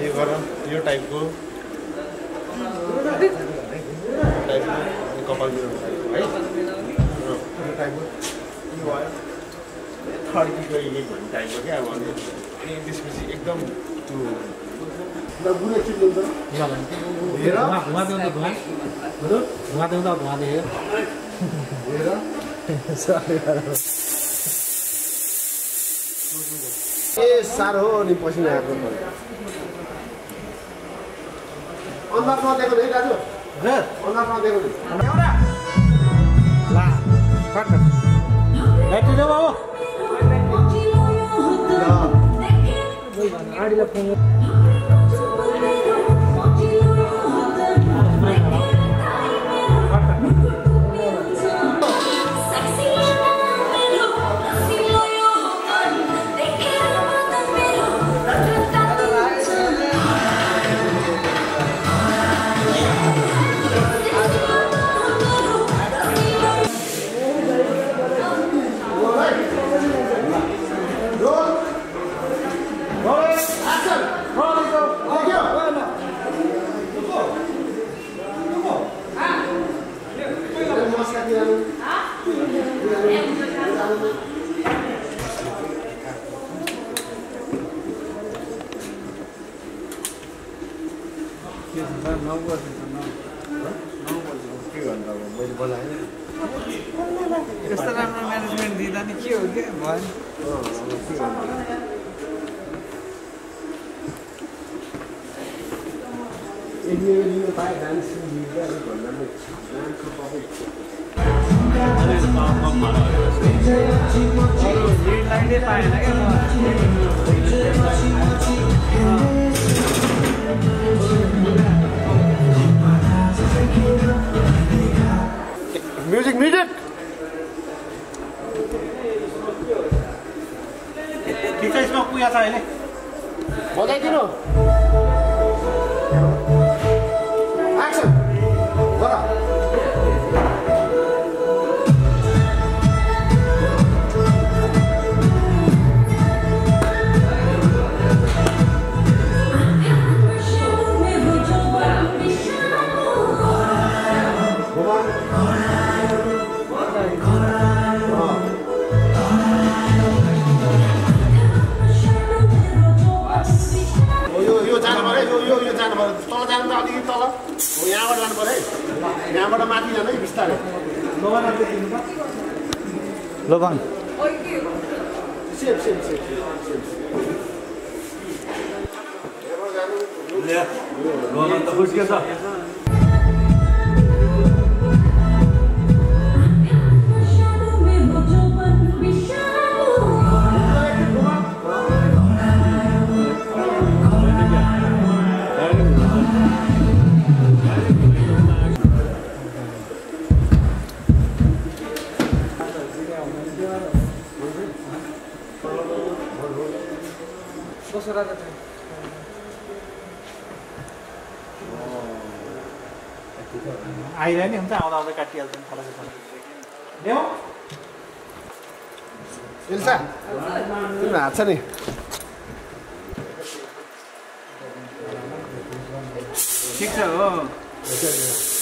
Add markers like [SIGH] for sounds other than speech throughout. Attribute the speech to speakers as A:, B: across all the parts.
A: यो गर यो टाइपको। टाइपको कपाल टाइपको है? र यो टाइपको यो भयो। थर्टीको एक भन्ने टाइपको क्या अब अनि त्यसपछि एकदम
B: धुवा धुवा
A: ए साह्रो हो अनि पसिना आएको। अन्दाज नदिएको है दाजु
B: ला कट जाऊ बाबु आडीलाई फोन
A: के भन्नु अब मैले बनाएँ
C: यस्तो राम्रो म्यानेजमेन्ट दिँदा नि के हो के
A: तपाईँ
C: अरू ग्रिन लाइटै पाएन क्या
A: म्युजिक म्युजिक बजाइदिनु अलिकति तल। हो यहाँबाट जानु पऱ्यो है। यहाँबाट माथि जानु है बिस्तारै
B: लोभाङ
A: सेप सेप सेप सेप
C: कसो राजा चाहिँ
B: आइरह्यो नि हुन्छ आउँदा आउँदै काटिहाल्छ नि फरक ल्याऊ
A: तिम्रो हात छ नि
C: ठिक छ हो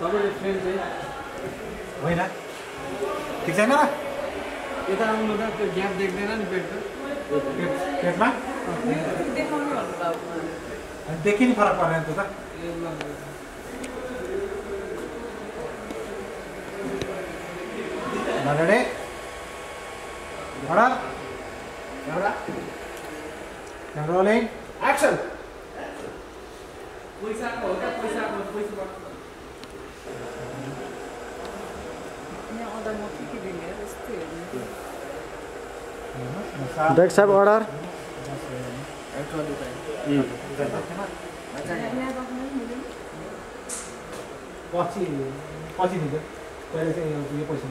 C: तपाईँले फ्रेन्ड चाहिँ
B: होइन ठिक छैन र
C: यता आउनु त त्यो ग्याप देख्दैन नि
B: पेट पेटमा अनि देखि नि। फरक परेन त्यो त नडे order
A: एउटा
B: rolling
A: एक्सन
C: पैसाको हो क्या पैसाको पैसा
B: डेक साहब ऑर्डर पछि पछि दिन्छ पहिले चाहिँ यो पैसा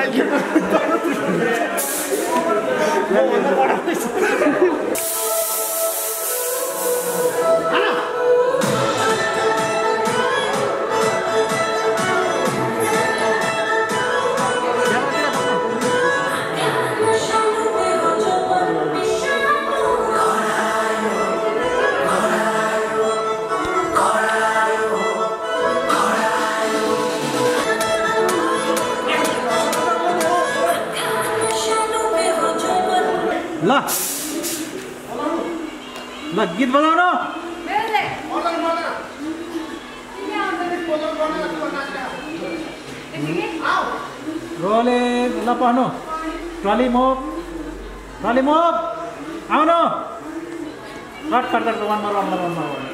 A: ल [LAUGHS] ल
B: गीत बजाउनु रोले ल पढ्नु ट्रली मोप ट्रली मोप आउनु कट कट कट वानमा वानमा वानमा मेरी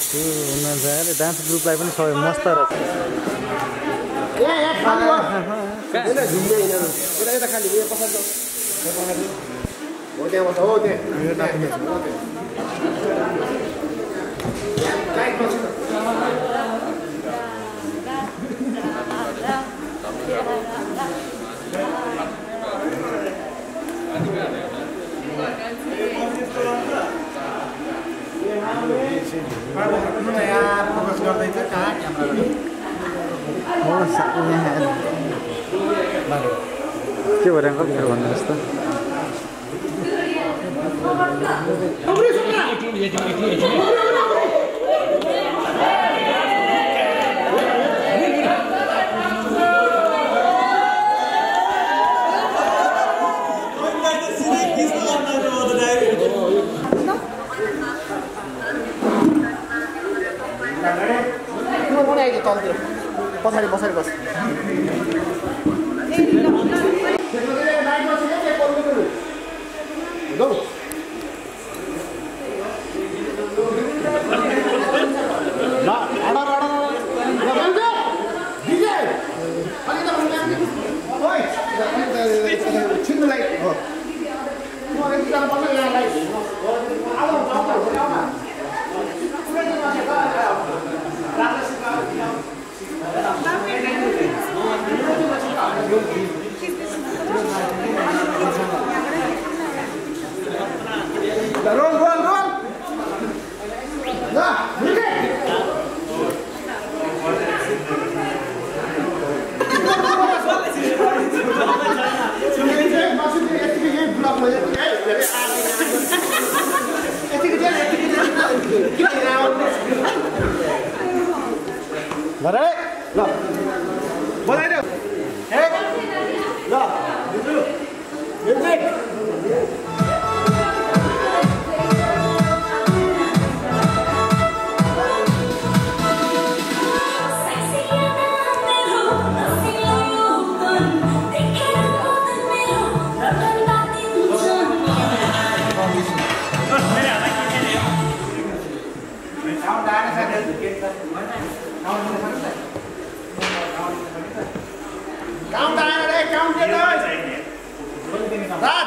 B: आँसु नजाले डान्स ग्रुपलाई पनि सबै मस्त रहेछ फोकस गर्दैछ कहाँ क्यामेरा के भएर अङ्कल मेरो भन्नुहोस् त
A: किन पछाडि पछाडि बस छिन्नुलाई हो रोल रोल रोल ल
D: धेरै यतिको चाहिँ यतिको किन ल रे ल बोलाइदेऊ ए ल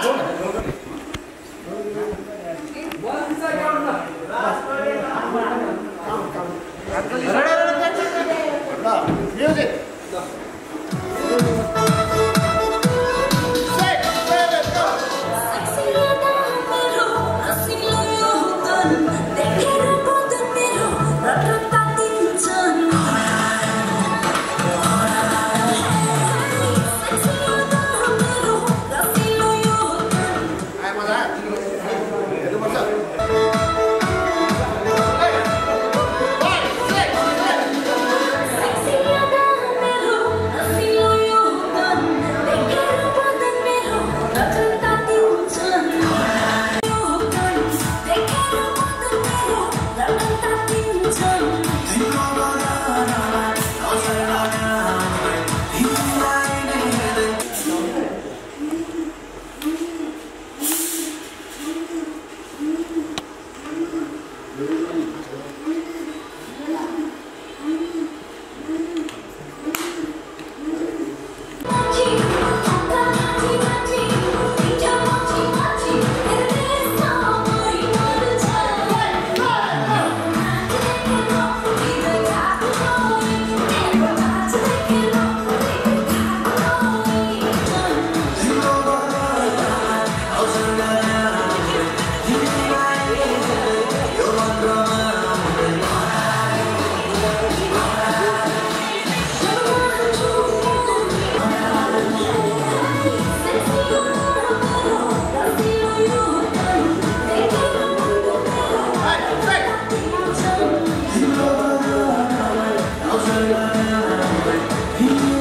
D: Go
E: ahead.
A: He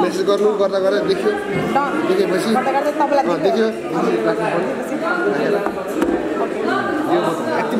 A: मेसेज गर्नु गर्दा गर्दा देख्यो। देखेपछि देख्यो। राख्नु